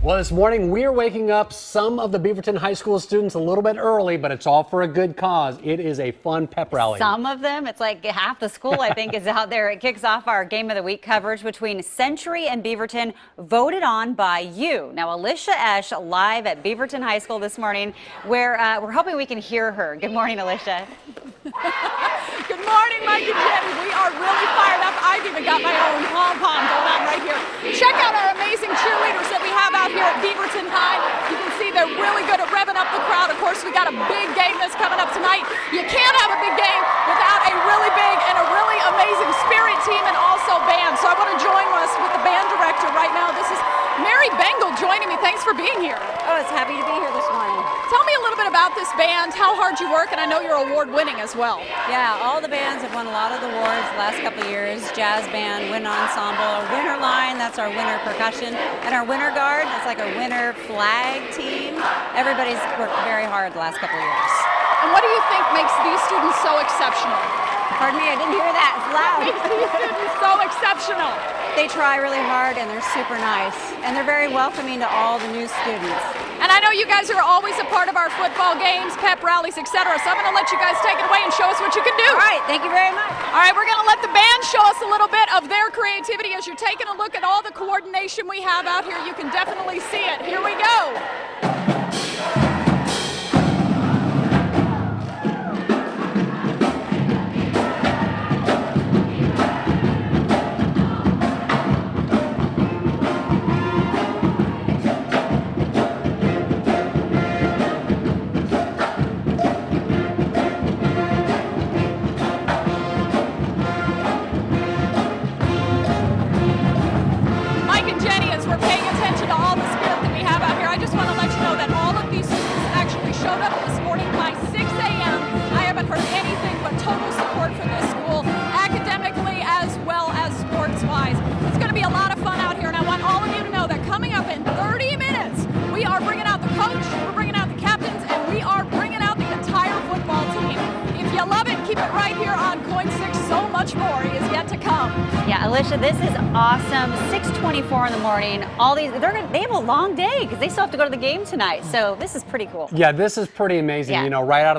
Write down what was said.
Well, this morning we're waking up some of the Beaverton High School students a little bit early, but it's all for a good cause. It is a fun pep rally. Some of them, it's like half the school, I think, is out there. It kicks off our Game of the Week coverage between Century and Beaverton, voted on by you. Now, Alicia Esch live at Beaverton High School this morning, where uh, we're hoping we can hear her. Good morning, Alicia. Good morning, Mike and Jenny. We are really fired up. I've even got my own pom pom going on right here. Check out our amazing cheerleaders that we have out here at Beaverton High. You can see they're really good at revving up the crowd. Of course, we got a big game that's coming up tonight. You can't have a big game without a really big and a really amazing spirit team and also band. So I want to join us with the band director right now. This is Mary Bengal joining me. Thanks for being here. Oh, it's happy to be here this morning. Tell about this band, how hard you work, and I know you're award winning as well. Yeah, all the bands have won a lot of the awards the last couple years. Jazz band, wind ensemble, our winter line, that's our winter percussion, and our winter guard, that's like a winter flag team. Everybody's worked very hard the last couple years. And what do you think makes these students so exceptional? Pardon me, I didn't hear that. It's loud. Makes these students so exceptional. They try really hard and they're super nice. And they're very welcoming to all the new students. And I know you guys are always a part of our football games, pep rallies, etc. So I'm going to let you guys take it away and show us what you can do. All right, thank you very much. All right, we're going to let the band show us a little bit of their creativity as you're taking a look at all the coordination we have out here. You can definitely see it. Here we go. Want to let you know that all of these students actually showed up this morning by 6 a.m. I haven't heard anything but total support for this school, academically as well as sports wise. It's going to be a lot of fun out here, and I want all of you to know that coming up in 30 minutes, we are bringing out the coach, we're bringing out the captains, and we are bringing out the entire football team. If you love it, keep it right here on KOIN 6. So much more is yet to come. Alicia, this is awesome. 6:24 in the morning. All these they're gonna, they have a long day because they still have to go to the game tonight. So this is pretty cool. Yeah, this is pretty amazing. Yeah. You know, right out of